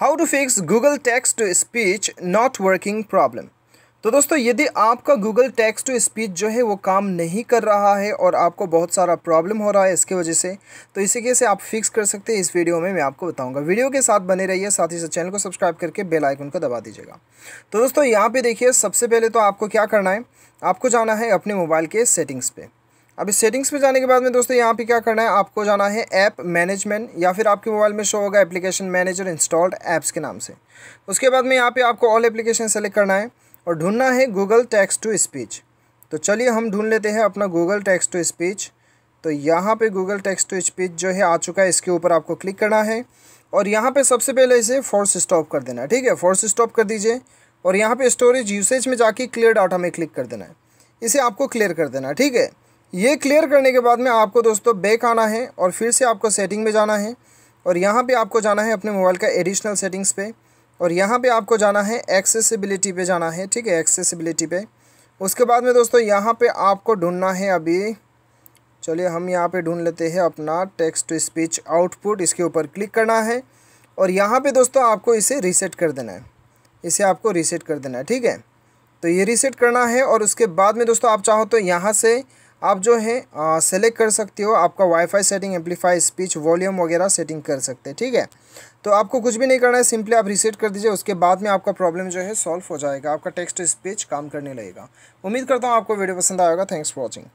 How to fix Google text to speech not working problem तो दोस्तों, यदि आपका गूगल टेक्स्ट टू स्पीच जो है वो काम नहीं कर रहा है और आपको बहुत सारा प्रॉब्लम हो रहा है इसके वजह से तो इसी कैसे आप फिक्स कर सकते हैं इस वीडियो में मैं आपको बताऊँगा। वीडियो के साथ बने रहिए, साथ ही साथ चैनल को सब्सक्राइब करके बेल आइकन को दबा दीजिएगा। तो दोस्तों, यहाँ पे देखिए, सबसे पहले तो आपको क्या करना है? आपको जाना है अपने मोबाइल के सेटिंग्स पे। इस सेटिंग्स में जाने के बाद में दोस्तों यहाँ पे क्या करना है? आपको जाना है ऐप मैनेजमेंट या फिर आपके मोबाइल में शो होगा एप्लीकेशन मैनेजर इंस्टॉल्ड ऐप्स के नाम से। उसके बाद में यहाँ पे आपको ऑल एप्लीकेशन सेलेक्ट करना है और ढूंढना है गूगल टेक्स्ट टू स्पीच तो चलिए हम ढूंढ लेते हैं अपना गूगल टेक्स्ट टू स्पीच तो यहाँ पे गूगल टेक्स्ट टू स्पीच जो है आ चुका है, इसके ऊपर आपको क्लिक करना है और यहाँ पे सबसे पहले इसे फोर्स स्टॉप कर देना है, ठीक है? फोर्स स्टॉप कर दीजिए और यहाँ पे स्टोरेज यूसेज में जाके क्लियर डाटा में क्लिक कर देना है। इसे आपको क्लियर कर देना है, ठीक है? ये क्लियर करने के बाद में आपको दोस्तों बैक आना है और फिर से आपको सेटिंग में जाना है और यहाँ पे आपको जाना है अपने मोबाइल का एडिशनल सेटिंग्स पे और यहाँ पे आपको जाना है एक्सेसिबिलिटी पे जाना है, ठीक है? एक्सेसिबिलिटी पे। उसके बाद में दोस्तों यहाँ पे आपको ढूंढना है अभी। चलिए हम यहाँ पे ढूंढ लेते हैं अपना टेक्स्ट टू स्पीच आउटपुट इसके ऊपर क्लिक करना है और यहाँ पे दोस्तों आपको इसे रीसेट कर देना है। इसे आपको रीसेट कर देना है, ठीक है? तो ये रीसेट करना है और उसके बाद में दोस्तों आप चाहो तो यहाँ से आप जो है सेलेक्ट कर सकते हो, आपका wifi setting amplify speech volume वगैरह सेटिंग कर सकते हैं, ठीक है? तो आपको कुछ भी नहीं करना है सिंपली आप रिसेट कर दीजिए, उसके बाद में आपका प्रॉब्लम जो है सॉल्व हो जाएगा, आपका टेक्स्ट स्पीच काम करने लगेगा। उम्मीद करता हूँ आपको वीडियो पसंद आएगा थैंक्स फॉर वॉचिंग